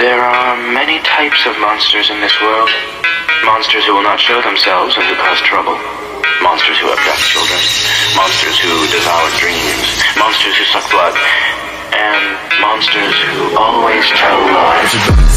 There are many types of monsters in this world. Monsters who will not show themselves and who cause trouble. Monsters who abduct children. Monsters who devour dreams. Monsters who suck blood. And monsters who always tell lies.